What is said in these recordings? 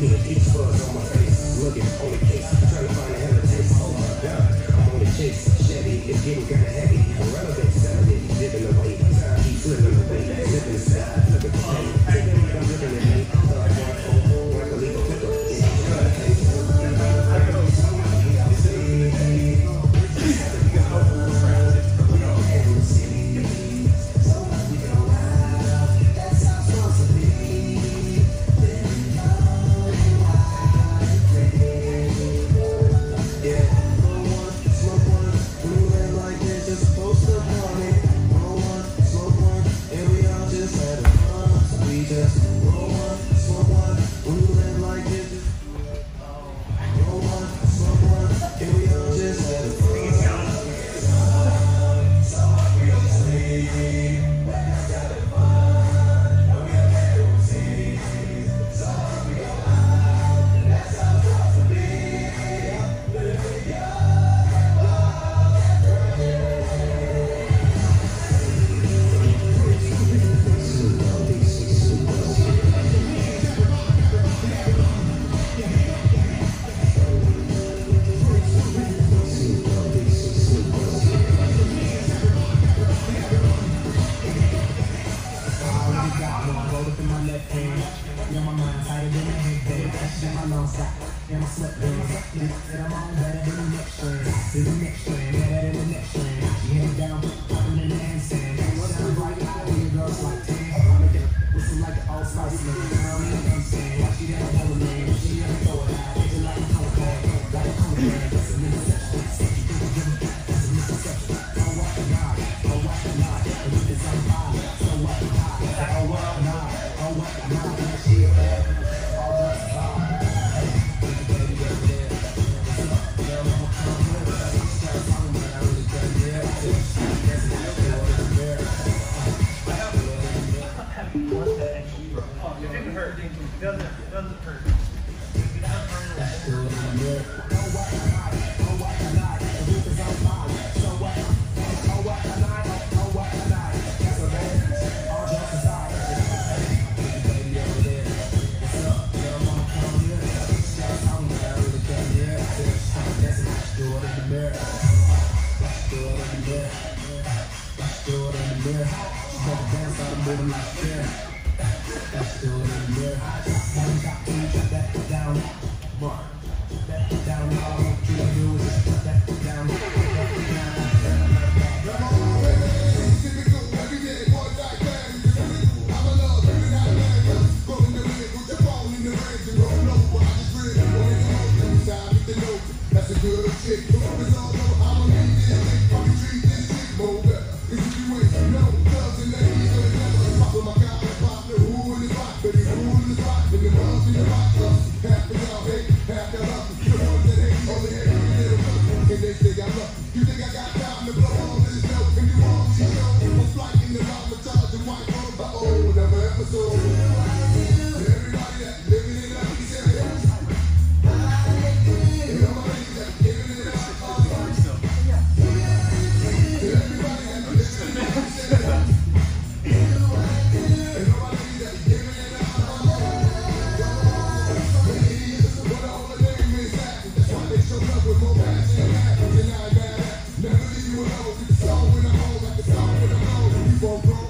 to the deep slugs on my face. Looking on the case, trying to find a hell of a taste. Oh my god, I'm on the chase. Chevy is getting kinda heavy. gold up in my left hand. Yeah, my mind tighter than a headband. Got my long sock and my sweatpants. That I'm on better than the next strand. Than the next strand, better than the next strand. She head down, popping in the handstand. Sound right, all your girls like tan. Look at her, listen like an old spice man. I don't need a handstand. She got a color man, she never throw it out. It's like a color card, like a color man. That's a misconception. That's a misconception. I walk the I walk the line. And with this, I'm it didn't. It doesn't, it doesn't hurt. It doesn't hurt. I'm moving like fair. That's still in there. One shot, two shot, that down. Mark, that down. All I want you to do is just down. It was like in the mountain, the white road, but oh, never episode. for wrong.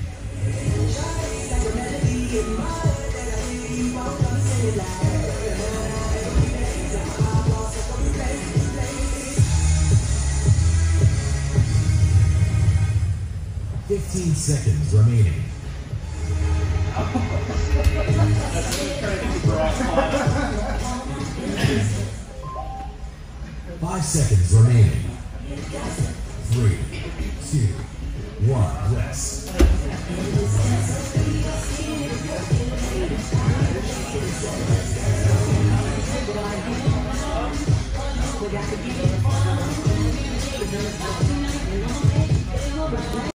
seconds remaining. Five seconds remaining. Three, two, one, less.